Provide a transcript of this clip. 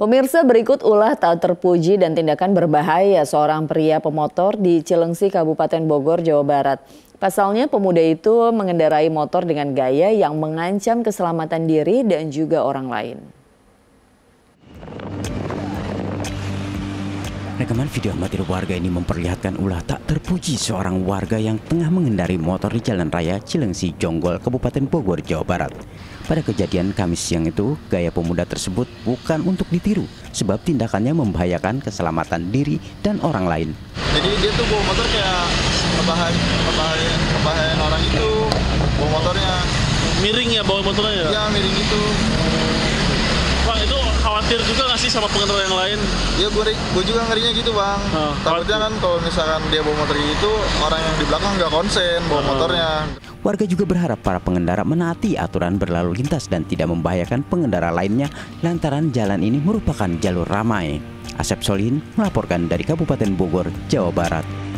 Pemirsa berikut ulah tak terpuji dan tindakan berbahaya seorang pria pemotor di Cilengsi, Kabupaten Bogor, Jawa Barat. Pasalnya pemuda itu mengendarai motor dengan gaya yang mengancam keselamatan diri dan juga orang lain. Rekaman video amatir warga ini memperlihatkan ulah tak terpuji seorang warga yang tengah mengendari motor di Jalan Raya Cilengsi, Jonggol, Kabupaten Bogor, Jawa Barat. Pada kejadian Kamis siang itu, gaya pemuda tersebut bukan untuk ditiru, sebab tindakannya membahayakan keselamatan diri dan orang lain. Jadi dia tuh bawa motor kayak ngebahayain, ngebahayain, ngebahayain orang itu, bawa motornya. Miring ya bawa motornya ya? Iya miring itu. Khawatir juga nggak sih sama pengendara yang lain? Ya gue, gue juga ngerinya gitu bang. Oh, Takutnya kan kalau misalkan dia bawa motor itu orang yang di belakang nggak konsen bawa Oh. motornya. Warga juga berharap para pengendara menaati aturan berlalu lintas dan tidak membahayakan pengendara lainnya lantaran jalan ini merupakan jalur ramai. Asep Solihin melaporkan dari Kabupaten Bogor, Jawa Barat.